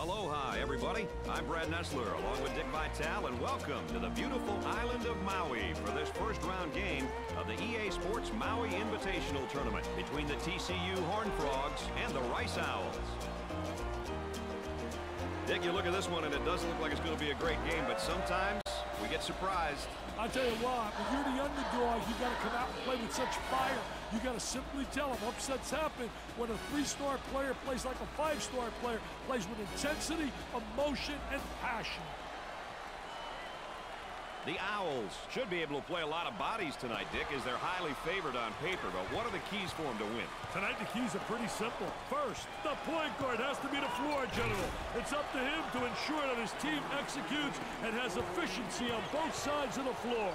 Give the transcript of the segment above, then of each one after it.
Aloha, everybody. I'm Brad Nessler, along with Dick Vitale, and welcome to the beautiful island of Maui for this first round game of the EA Sports Maui Invitational Tournament between the TCU Horned Frogs and the Rice Owls. Dick, you look at this one, and it doesn't look like it's going to be a great game, but sometimes get surprised. I tell you what, when you're the underdog, you got to come out and play with such fire. You got to simply tell them upsets happen when a three-star player plays like a five-star player, plays with intensity, emotion, and passion. The Owls should be able to play a lot of bodies tonight, Dick, as they're highly favored on paper. But what are the keys for them to win? Tonight, the keys are pretty simple. First, the point guard has to be the floor general. It's up to him to ensure that his team executes and has efficiency on both sides of the floor.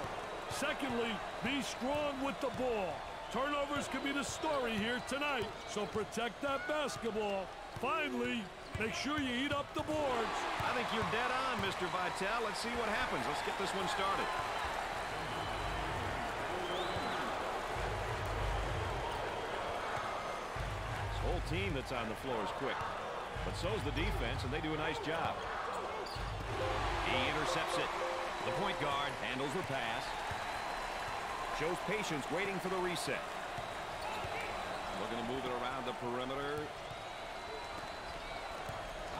Secondly, be strong with the ball. Turnovers can be the story here tonight, so protect that basketball. Finally, make sure you eat up the boards. I think you're dead on, Mr. Vitale. Let's see what happens. Let's get this one started. This whole team that's on the floor is quick. But so's the defense, and they do a nice job. He intercepts it. The point guard handles the pass. Shows patience waiting for the reset. Looking to move it around the perimeter.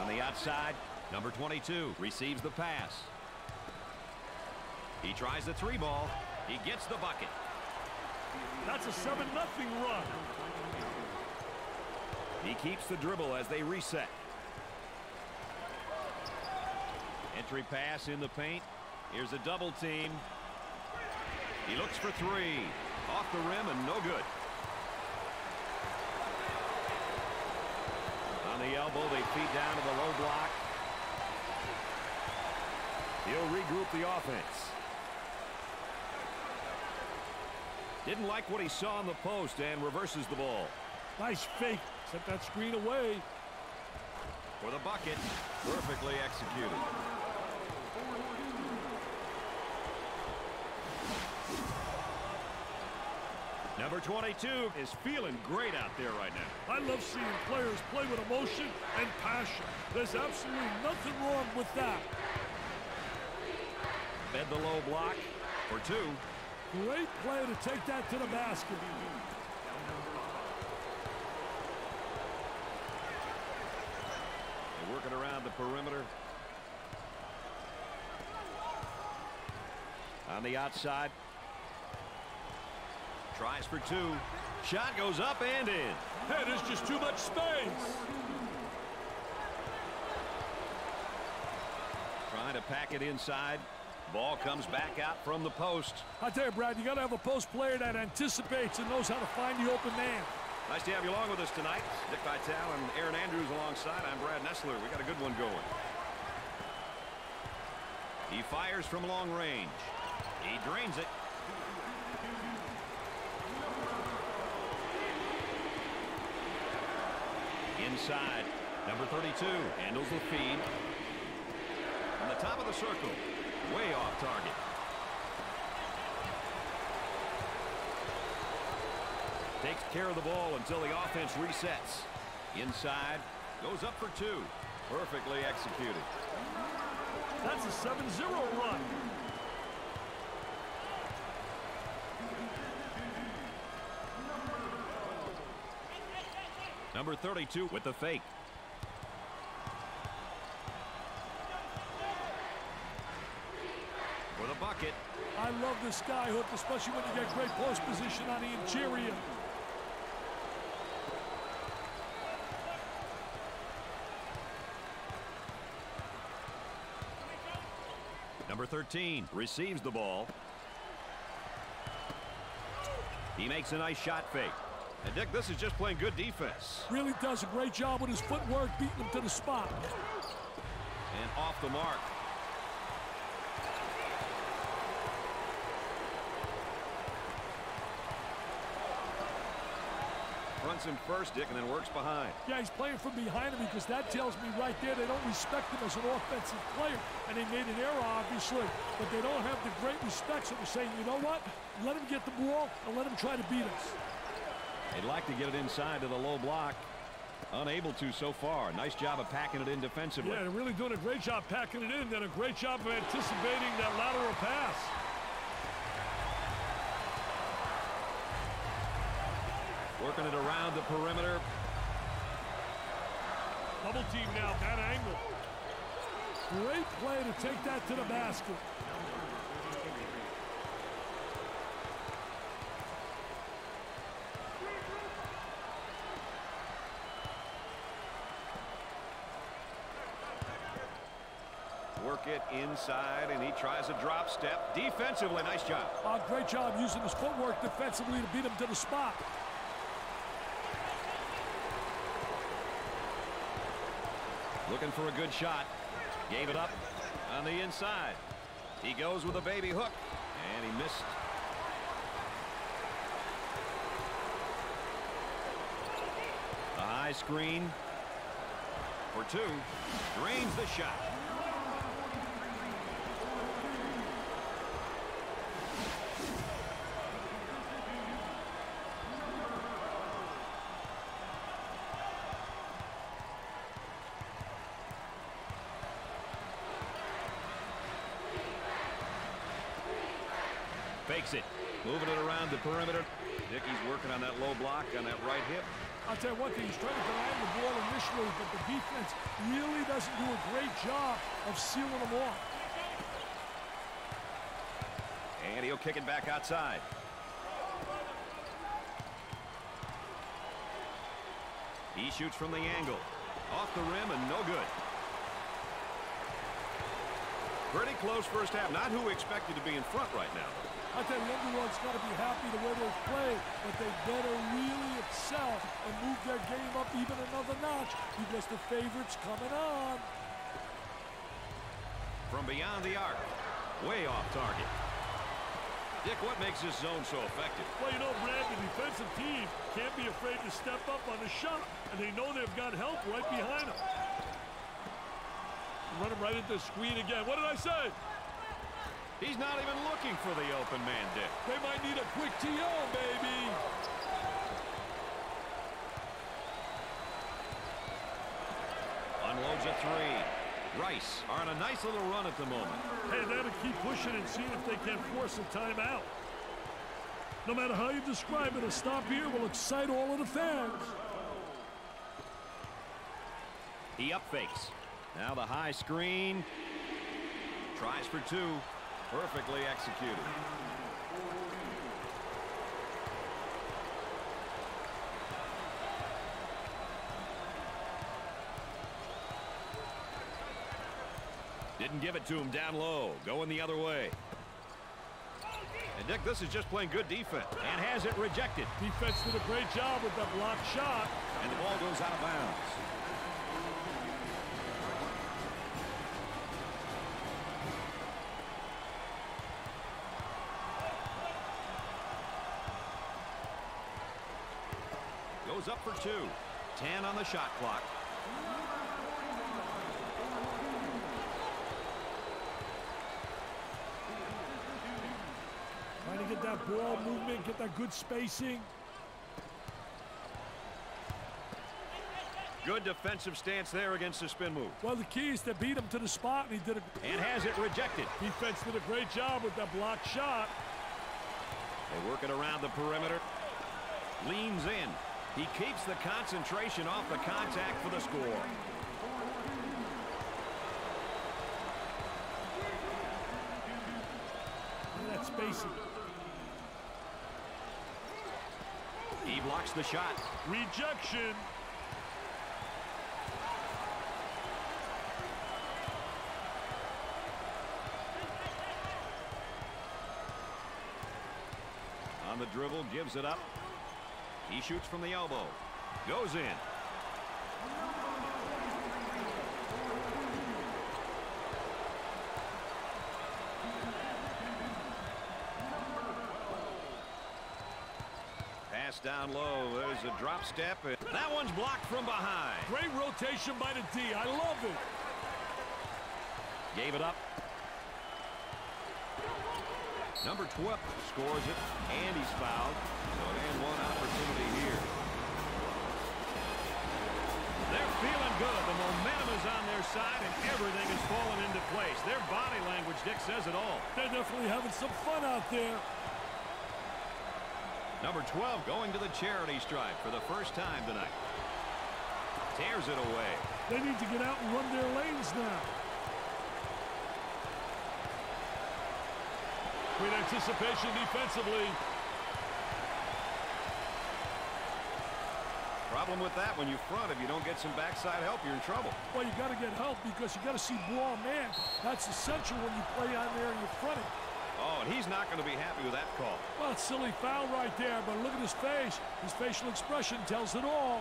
On the outside, number 22 receives the pass. He tries the three ball. He gets the bucket. That's a 7-0 run. He keeps the dribble as they reset. Entry pass in the paint. Here's a double team. He looks for three. Off the rim and no good. The elbow, they feed down to the low block. He'll regroup the offense. Didn't like what he saw in the post and reverses the ball. Nice fake. Set that screen away. For the bucket. Perfectly executed. 22 is feeling great out there right now. I love seeing players play with emotion and passion. There's absolutely nothing wrong with that. Bed the low block for two. Great play to take that to the basket. They're working around the perimeter. On the outside. Tries for two. Shot goes up and in. Hey, there's just too much space. Trying to pack it inside. Ball comes back out from the post. I tell you, Brad, you got to have a post player that anticipates and knows how to find the open man. Nice to have you along with us tonight. Dick Vitale and Erin Andrews alongside. I'm Brad Nessler. We got a good one going. He fires from long range. He drains it. Inside, number 32 handles the feed. On the top of the circle, way off target. Takes care of the ball until the offense resets. Inside, goes up for two. Perfectly executed. That's a 7-0 run. Number 32 with the fake. For the bucket. I love the sky hook, especially when you get great post position on the interior. Number 13 receives the ball. He makes a nice shot fake. And Dick, this is just playing good defense. Really does a great job with his footwork, beating him to the spot. And off the mark. Runs him first, Dick, and then works behind. Yeah, he's playing from behind him because that tells me right there they don't respect him as an offensive player. And they made an error, obviously, but they don't have the great respect. So they're saying, you know what? Let him get the ball and let him try to beat us. They'd like to get it inside to the low block. Unable to so far. Nice job of packing it in defensively. Yeah, they're really doing a great job packing it in. Done a great job of anticipating that lateral pass. Working it around the perimeter. Double team now, that angle. Great play to take that to the basket. Work it inside, and he tries a drop step. Defensively, nice job. Uh, great job using his footwork defensively to beat him to the spot. Looking for a good shot. Gave it up on the inside. He goes with a baby hook, and he missed. A high screen for two. Drains the shot. Fakes it. Moving it around the perimeter. Dickey's working on that low block on that right hip. I'll tell you one thing, he's trying to deny the ball initially, but the defense really doesn't do a great job of sealing them off. And he'll kick it back outside. He shoots from the angle. Off the rim and no good. Pretty close first half. Not who we expected to be in front right now. I tell you, everyone's got to be happy the way they've played, but they better really excel and move their game up even another notch because the favorite's coming on. From beyond the arc. Way off target. Dick, what makes this zone so effective? Well, you know, Brad, the defensive team can't be afraid to step up on the shot, and they know they've got help right behind them. Run him right into the screen again. What did I say? He's not even looking for the open man, Dick. They might need a quick TO, baby. Unloads a three. Rice are on a nice little run at the moment. Hey, they have to keep pushing and seeing if they can force a timeout. No matter how you describe it, a stop here will excite all of the fans. He up fakes. Now the high screen. Tries for two. Perfectly executed. Didn't give it to him down low. Going the other way. And Dick, this is just playing good defense. And has it rejected. Defense did a great job with that block shot. And the ball goes out of bounds. Two. 10 on the shot clock. Trying to get that ball movement, get that good spacing. Good defensive stance there against the spin move. Well, the key is to beat him to the spot, and he did it. And has it rejected. Defense did a great job with that blocked shot. They work it around the perimeter. Leans in. He keeps the concentration off the contact for the score. Look at that spacing. He blocks the shot. Rejection. On the dribble, gives it up. He shoots from the elbow. Goes in. Pass down low. There's a drop step. And That one's blocked from behind. Great rotation by the D. I love it. Gave it up. Number 12 scores it, and he's fouled. So and one opportunity here. They're feeling good. The momentum is on their side, and everything is falling into place. Their body language, Dick, says it all. They're definitely having some fun out there. Number 12 going to the charity stripe for the first time tonight. Tears it away. They need to get out and run their lanes now. Great anticipation defensively. Problem with that, when you front, if you don't get some backside help, you're in trouble. Well, you got to get help because you got to see ball man. That's essential when you play on there and you're fronting. Oh, and he's not going to be happy with that call. Well, it's silly foul right there, but look at his face. His facial expression tells it all.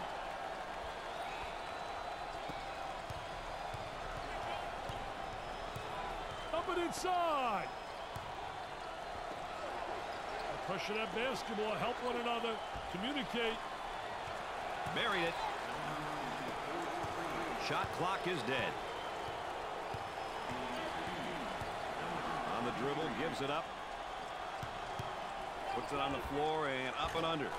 Up and inside. Pushing that basketball, help one another, communicate. Buried it. Shot clock is dead. On the dribble, gives it up. Puts it on the floor and up and under.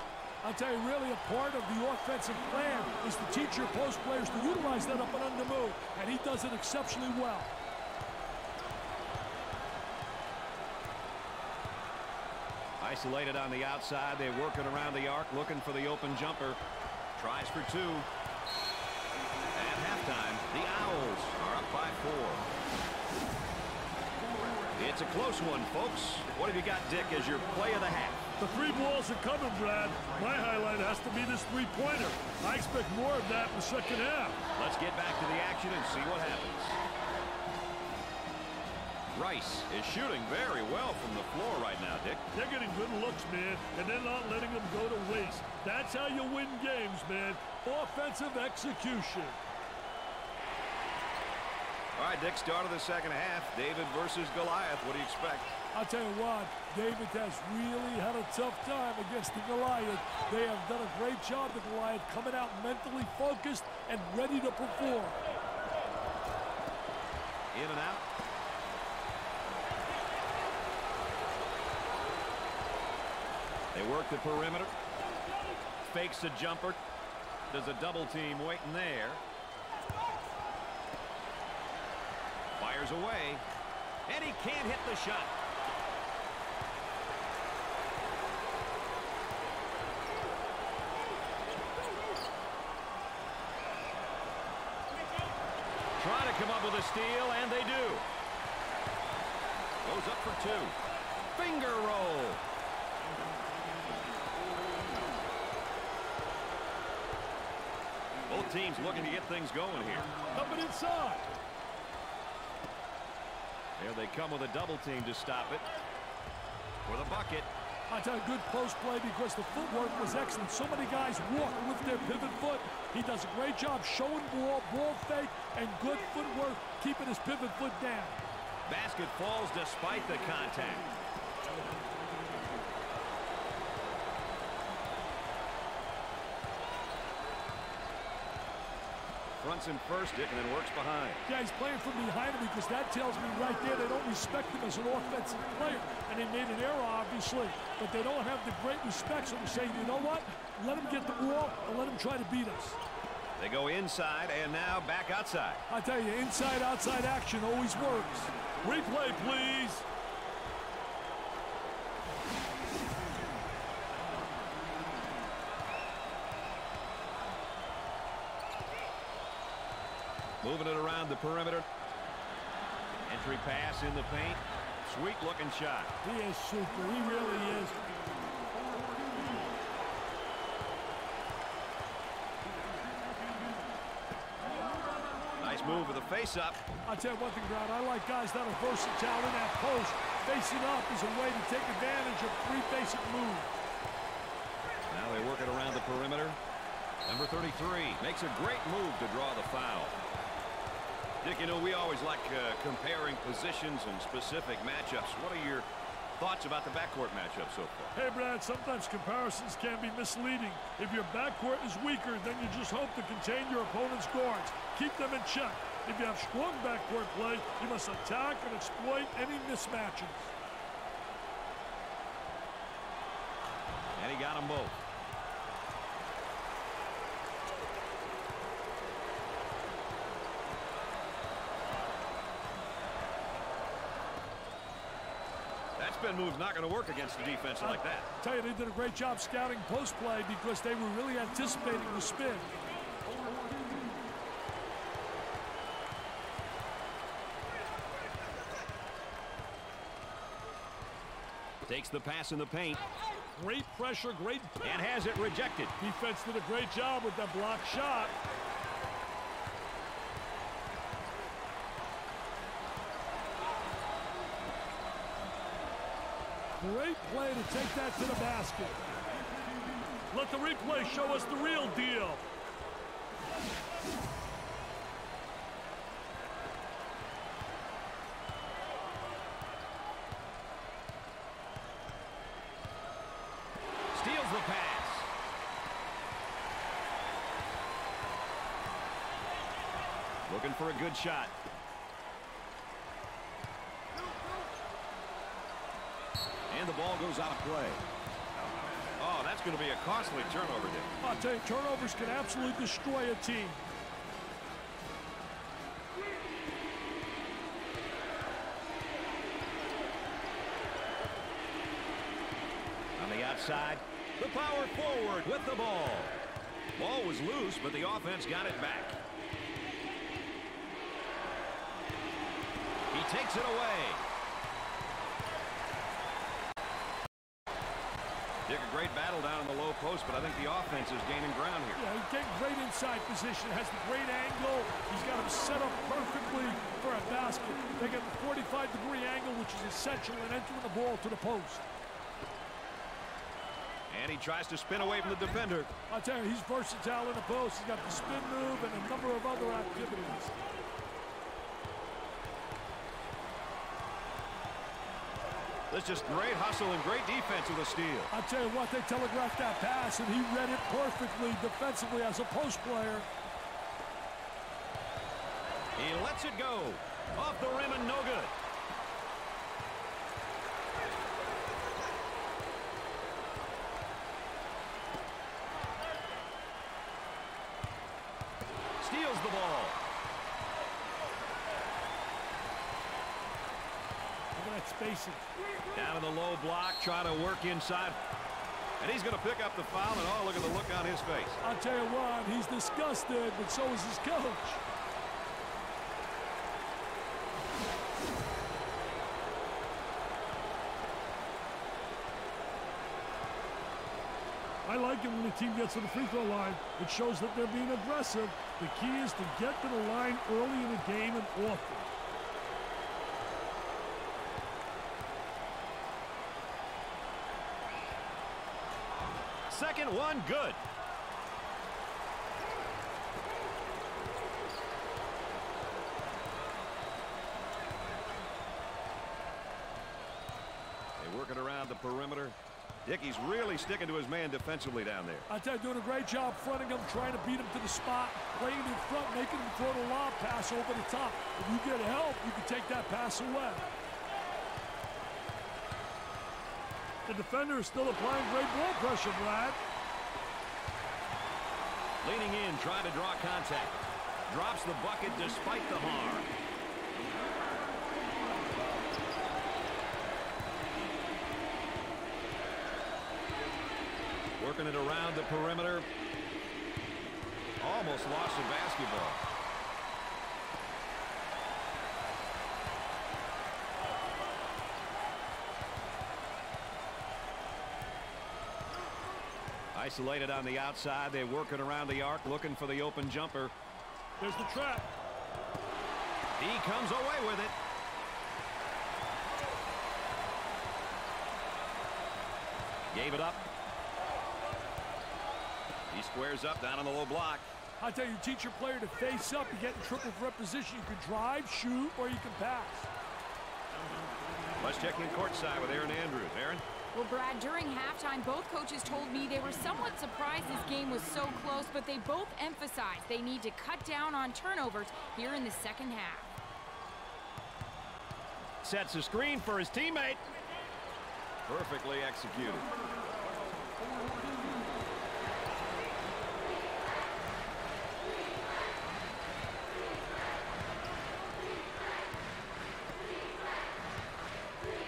I'll tell you, really a part of the offensive plan is to teach your post players to utilize that up and under move, and he does it exceptionally well. Isolated on the outside. They're working around the arc, looking for the open jumper. Tries for two. At halftime, the Owls are up by four. It's a close one, folks. What have you got, Dick, as your play of the half? The three balls are coming, Brad. My highlight has to be this three-pointer. I expect more of that in the second half. Let's get back to the action and see what happens. Rice is shooting very well from the floor right now, Dick. They're getting good looks, man, and they're not letting them go to waste. That's how you win games, man. Offensive execution. All right, Dick, start of the second half. David versus Goliath. What do you expect? I'll tell you what, David has really had a tough time against the Goliath. They have done a great job, the Goliath, coming out mentally focused and ready to perform. In and out. They work the perimeter. Fakes a jumper. There's a double team waiting there. Fires away. And he can't hit the shot. Trying to come up with a steal, and they do. Goes up for two. Finger roll. Both teams looking to get things going here. Up and inside. There they come with a double team to stop it. For the bucket. I tell you, good post play because the footwork was excellent. So many guys walk with their pivot foot. He does a great job showing ball, ball fake, and good footwork, keeping his pivot foot down. Basket falls despite the contact. Fronts him first, Dick, and then works behind. Yeah, he's playing from behind him because that tells me right there they don't respect him as an offensive player. And they made an error, obviously, but they don't have the great respect. So we say, you know what? Let him get the ball and let him try to beat us. They go inside and now back outside. I tell you, inside-outside action always works. Replay, please. Moving it around the perimeter. Entry pass in the paint. Sweet looking shot. He is super. He really is. Nice move with a face-up. I'll tell you one thing, Brad. I like guys that are versatile in that post. Facing up is a way to take advantage of three basic moves. Now they work it around the perimeter. Number 33 makes a great move to draw the foul. Dick, you know, we always like uh, comparing positions and specific matchups. What are your thoughts about the backcourt matchup so far? Hey, Brad, sometimes comparisons can be misleading. If your backcourt is weaker, then you just hope to contain your opponent's guards. Keep them in check. If you have strong backcourt play, you must attack and exploit any mismatches. And he got them both. Spin move's not going to work against a defense like that. I tell you, they did a great job scouting post play because they were really anticipating the spin. Takes the pass in the paint. Great pressure, great... And has it rejected. Defense did a great job with that block shot. Great play to take that to the basket. Let the replay show us the real deal. Steals the pass. Looking for a good shot. And the ball goes out of play. Oh, that's going to be a costly turnover, Dick. I'll tell you, turnovers can absolutely destroy a team. On the outside, the power forward with the ball. Ball was loose, but the offense got it back. He takes it away. Dick, a great battle down in the low post, but I think the offense is gaining ground here. Yeah, he's getting great inside position, has the great angle. He's got him set up perfectly for a basket. They get the 45-degree angle, which is essential in entering the ball to the post. And he tries to spin away from the defender. I'll tell you, he's versatile in the post. He's got the spin move and a number of other activities. That's just great hustle and great defense with a steal. I'll tell you what, they telegraphed that pass, and he read it perfectly defensively as a post player. He lets it go. Off the rim and no good. Steals the ball. Look at that spacing. Down in the low block, trying to work inside. And he's going to pick up the foul, and oh, look at the look on his face. I'll tell you what, he's disgusted, but so is his coach. I like it when the team gets to the free throw line. It shows that they're being aggressive. The key is to get to the line early in the game and often. Second one, good. They working around the perimeter. Dickey's really sticking to his man defensively down there. I tell you, doing a great job fronting him, trying to beat him to the spot, playing in front, making him throw the lob pass over the top. If you get help, you can take that pass away. The defender is still applying great ball pressure, Brad. Leaning in, trying to draw contact. Drops the bucket despite the harm. Working it around the perimeter. Almost lost the basketball. Isolated on the outside. They're working around the arc, looking for the open jumper. There's the trap. He comes away with it. Gave it up. He squares up down on the low block. I tell you, teach your player to face up. You get in triple threat position. You can drive, shoot, or you can pass. Let's check in courtside with Erin Andrews. Erin? Well, Brad, during halftime, both coaches told me they were somewhat surprised this game was so close, but they both emphasized they need to cut down on turnovers here in the second half. Sets a screen for his teammate. Perfectly executed.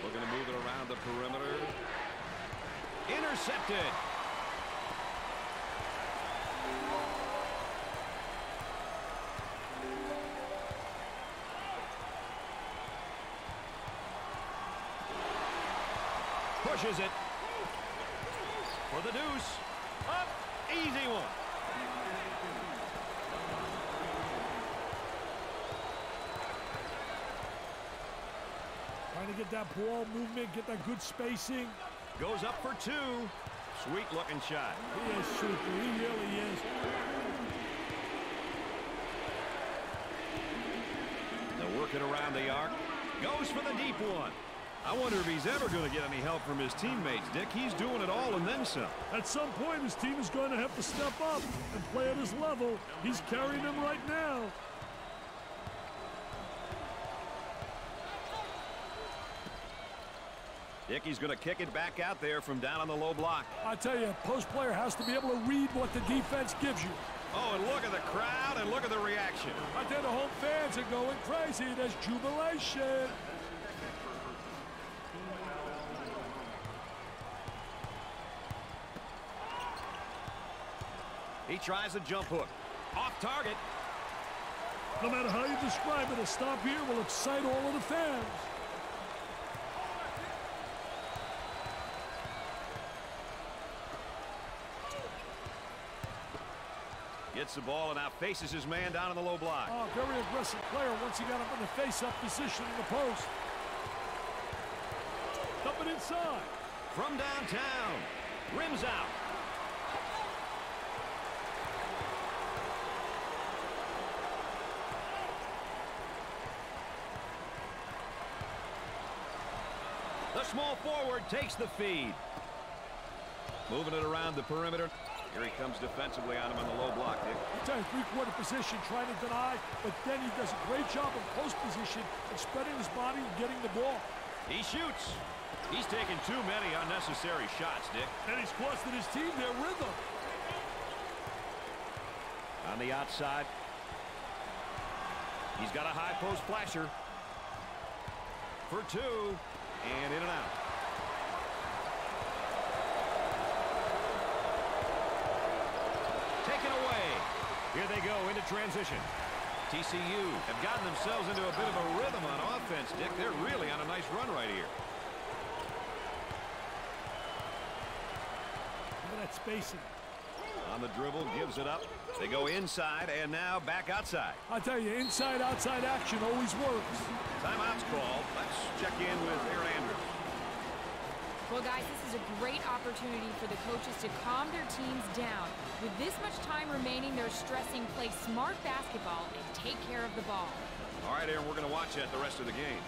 Looking to move it around the Intercepted. Pushes it. For the deuce. Up. Easy one. Trying to get that ball movement, get that good spacing. Goes up for two. Sweet looking shot. He is super. He really is. They're working around the arc. Goes for the deep one. I wonder if he's ever going to get any help from his teammates, Dick. He's doing it all and then some. At some point, his team is going to have to step up and play at his level. He's carrying them right now. Dickey's going to kick it back out there from down on the low block. I tell you, a post player has to be able to read what the defense gives you. Oh, and look at the crowd and look at the reaction. I tell the home fans are going crazy. There's jubilation. He tries a jump hook. Off target. No matter how you describe it, a stop here will excite all of the fans. Gets the ball and now faces his man down in the low block. Oh, very aggressive player once he got up in the face-up position in the post. Coming inside. From downtown. Rims out. The small forward takes the feed. Moving it around the perimeter. Here he comes defensively on him on the low block, Dick. I tell you, three-quarter position, trying to deny, but then he does a great job in post position and spreading his body and getting the ball. He shoots. He's taken too many unnecessary shots, Dick. And he's costing his team their rhythm. On the outside. He's got a high post flasher. For two. And in and out. Taken away. Here they go into transition. TCU have gotten themselves into a bit of a rhythm on offense, Dick. They're really on a nice run right here. Look at that spacing. On the dribble, gives it up. They go inside and now back outside. I tell you, inside-outside action always works. Timeout's called. Let's check in with Erin Andrews. Well, guys, this is a great opportunity for the coaches to calm their teams down. With this much time remaining, they're stressing play smart basketball and take care of the ball. All right, Erin, we're going to watch that the rest of the game.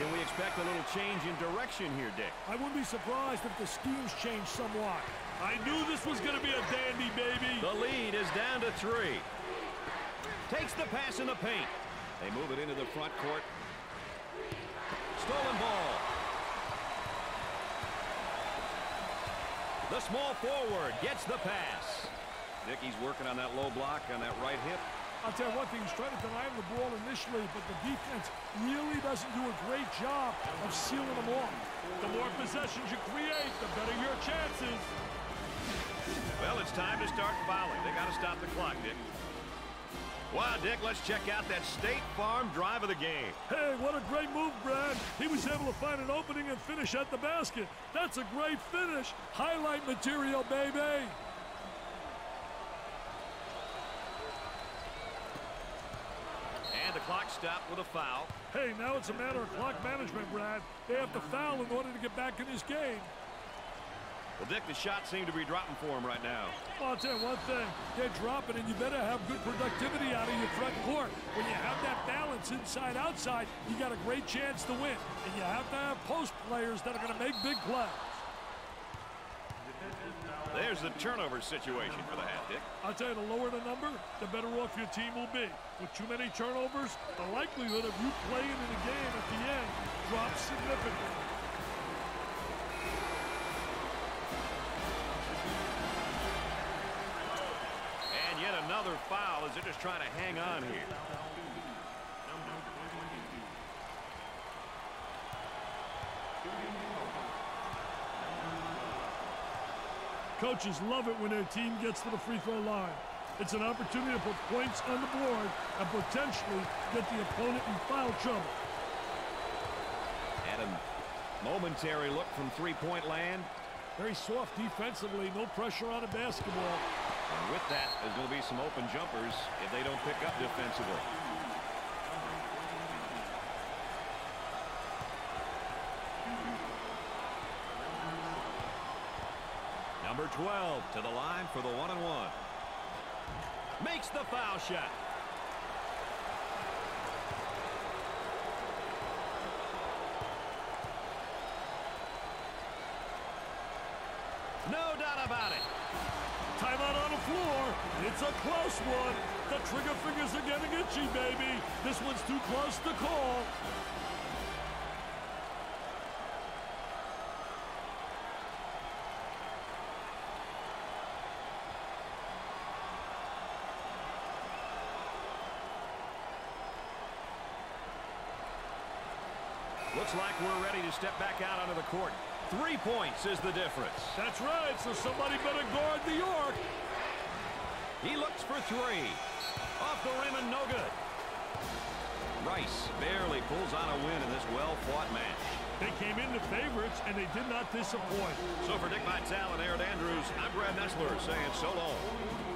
Can we expect a little change in direction here, Dick? I wouldn't be surprised if the schemes change somewhat. I knew this was going to be a dandy, baby. The lead is down to three. Takes the pass in the paint. They move it into the front court. Stolen ball. The small forward gets the pass. Dickey's working on that low block on that right hip. I'll tell you one thing, he's trying to deny him the ball initially, but the defense really doesn't do a great job of sealing them off. The more possessions you create, the better your chances. Well, it's time to start fouling. They got to stop the clock, Dick. Wow, Dick, let's check out that State Farm drive of the game. Hey, what a great move, Brad. He was able to find an opening and finish at the basket. That's a great finish. Highlight material, baby. And the clock stopped with a foul. Hey, now it's a matter of clock management, Brad. They have to foul in order to get back in this game. Well, Dick, the shots seem to be dropping for him right now. Well, I'll tell you one thing. They're dropping, and you better have good productivity out of your front court. When you have that balance inside-outside, you got a great chance to win. And you have to have post players that are going to make big plays. There's the turnover situation for the half, Dick. I'll tell you, the lower the number, the better off your team will be. With too many turnovers, the likelihood of you playing in the game at the end drops significantly. foul as they're just trying to hang on here. Coaches love it when their team gets to the free throw line. It's an opportunity to put points on the board and potentially get the opponent in foul trouble. Adam, momentary look from three-point land. Very soft defensively, no pressure on a basketball. And with that, there's going to be some open jumpers if they don't pick up defensively. Number 12 to the line for the one-and-one. Makes the foul shot. No doubt about it. Timeout on the floor. It's a close one. The trigger fingers are getting itchy, baby. This one's too close to call. Looks like we're ready to step back out onto the court. Three points is the difference. That's right, so somebody better guard New York. He looks for three. Off the rim and no good. Rice barely pulls on a win in this well-fought match. They came in the favorites, and they did not disappoint. So for Dick Vitale and Erin Andrews, I'm Brad Nessler saying so long.